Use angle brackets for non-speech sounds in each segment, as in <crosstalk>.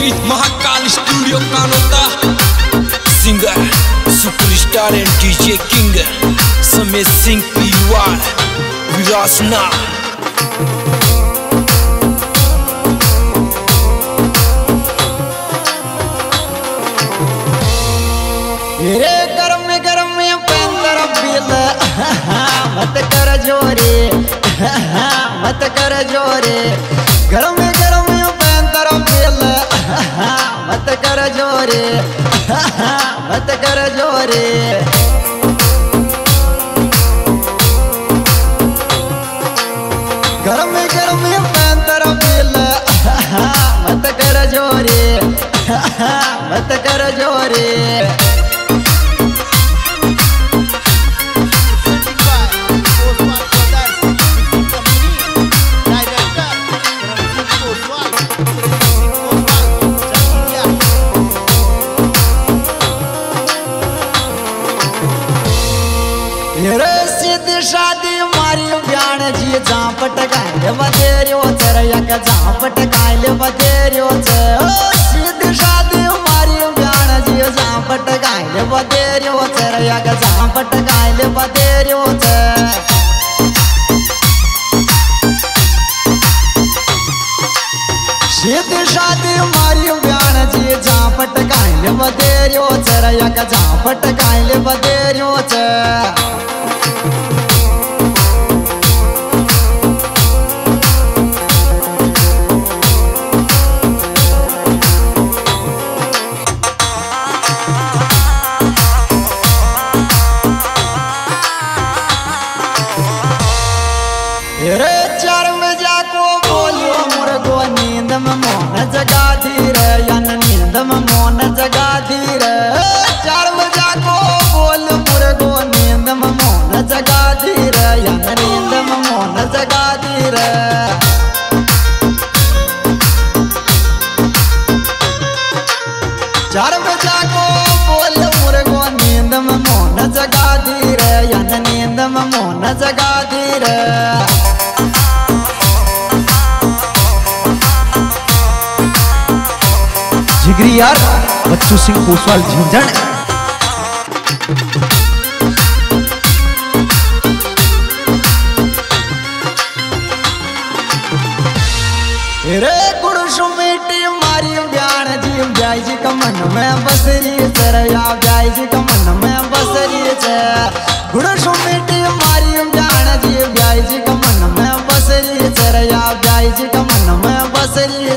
Complete Mahakal studio Kanota singer superstar and DJ king Samay Singh की युवा विरासना मत कर जोरे। <laughs> गर्म मत कर जोरे। <laughs> मत कर जोरे। गर्मी गर्मी पैन बिल <laughs> मत कर जोरे। <laughs> मत कर जोरे। मारी ब्याण जी झापट गायले बदेर्यो चरयक झापट गायले बदेर्यो च सीधी शादी मारी ब्याण जी झापट गायले बदेर्यो चरयक झापट गायले बदेर्यो च सीधी शादी मारी ब्याण जी झापट गायले बदेर्यो चरयक झापट गायले बदेर्यो च नींद में मोन जगा धीर जिगरी यार। बच्चू सिंह कोसवाल रे मारी जी ब्याई जी का मन में बसरी चरया ब्याई जी का मन में बसरी गुड़ सुमेटी मारी जी ब्याई जी का मन में बसरी ब्याई जी का मन में बसरी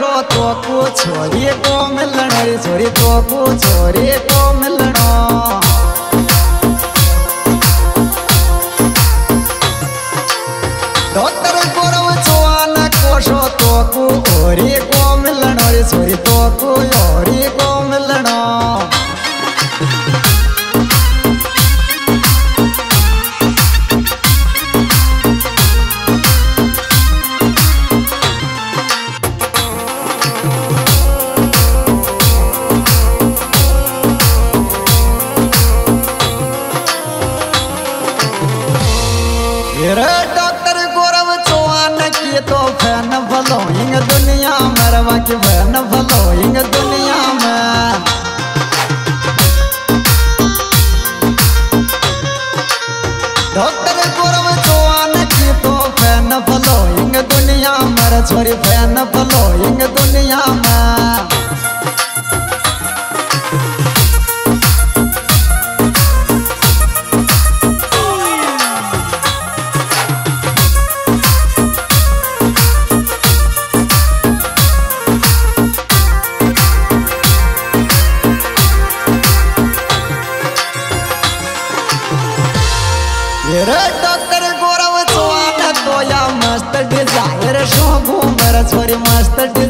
कोशो तो को छोरी को मिलन रे छोरी तो को छोरी को मिलन डॉक्टर गौरव चौहान कोशो तो को ओरी को मिलन रे छोरी डॉक्टर गौरव चौहान की तो फ़ैन फॉलोइंग दुनिया मरवा की फ़ैन फॉलोइंग दुनिया में। डॉक्टर गौरव चौहान की तो फ़ैन फॉलोइंग दुनिया मर छोरी फ़ैन फॉलोइंग दुनिया में। घूमर छोरी